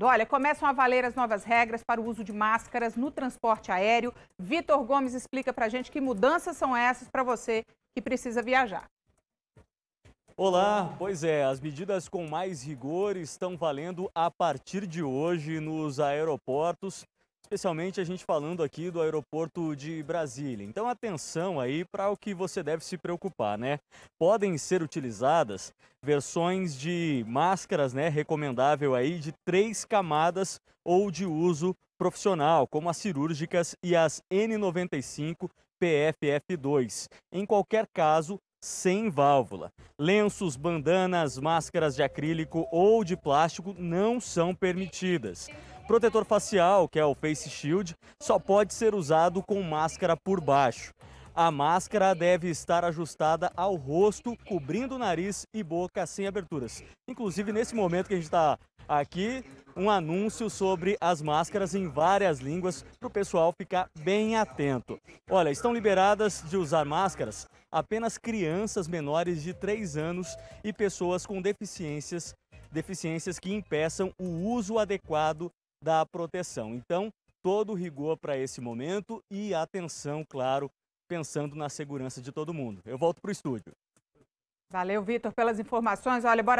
Olha, começam a valer as novas regras para o uso de máscaras no transporte aéreo. Vitor Gomes explica para a gente que mudanças são essas para você que precisa viajar. Olá, pois é, as medidas com mais rigor estão valendo a partir de hoje nos aeroportos especialmente a gente falando aqui do aeroporto de Brasília. Então atenção aí para o que você deve se preocupar, né? Podem ser utilizadas versões de máscaras, né, recomendável aí de três camadas ou de uso profissional, como as cirúrgicas e as N95 PFF2. Em qualquer caso, sem válvula. Lenços, bandanas, máscaras de acrílico ou de plástico não são permitidas. Protetor facial, que é o Face Shield, só pode ser usado com máscara por baixo. A máscara deve estar ajustada ao rosto, cobrindo nariz e boca sem aberturas. Inclusive, nesse momento que a gente está aqui, um anúncio sobre as máscaras em várias línguas para o pessoal ficar bem atento. Olha, estão liberadas de usar máscaras apenas crianças menores de 3 anos e pessoas com deficiências, deficiências que impeçam o uso adequado da proteção. Então, todo rigor para esse momento e atenção, claro, pensando na segurança de todo mundo. Eu volto para o estúdio. Valeu, Vitor, pelas informações. Olha, bora